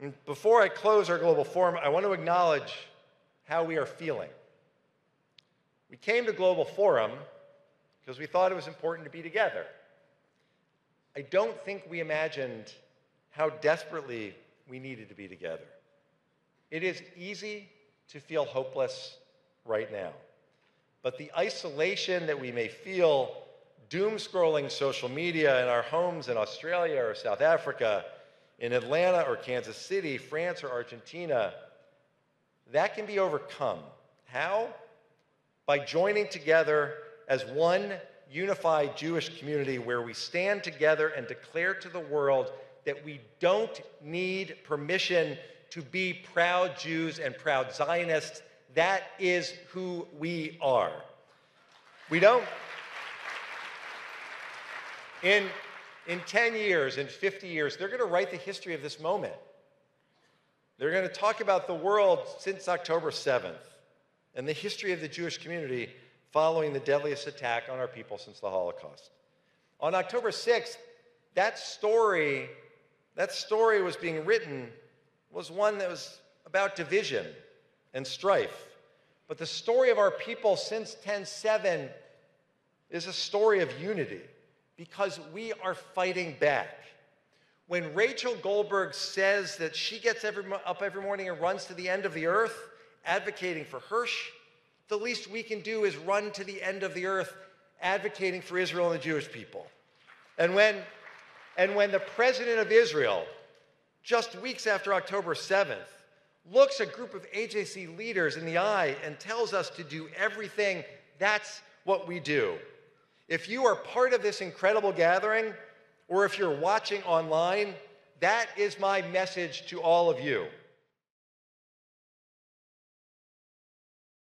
And before I close our global forum, I want to acknowledge how we are feeling. We came to Global Forum because we thought it was important to be together. I don't think we imagined how desperately we needed to be together. It is easy to feel hopeless right now. But the isolation that we may feel doom scrolling social media in our homes in Australia or South Africa, in Atlanta or Kansas City, France or Argentina, that can be overcome. How? By joining together as one unified Jewish community where we stand together and declare to the world that we don't need permission to be proud Jews and proud Zionists. That is who we are. We don't. In, in 10 years, in 50 years, they're going to write the history of this moment. They're going to talk about the world since October 7th and the history of the Jewish community following the deadliest attack on our people since the Holocaust. On October 6th, that story, that story was being written was one that was about division and strife. But the story of our people since 10/7 is a story of unity because we are fighting back. When Rachel Goldberg says that she gets every, up every morning and runs to the end of the earth advocating for Hersh, the least we can do is run to the end of the earth advocating for Israel and the Jewish people. And when, and when the president of Israel, just weeks after October 7th, looks a group of AJC leaders in the eye and tells us to do everything, that's what we do. If you are part of this incredible gathering, or if you're watching online, that is my message to all of you.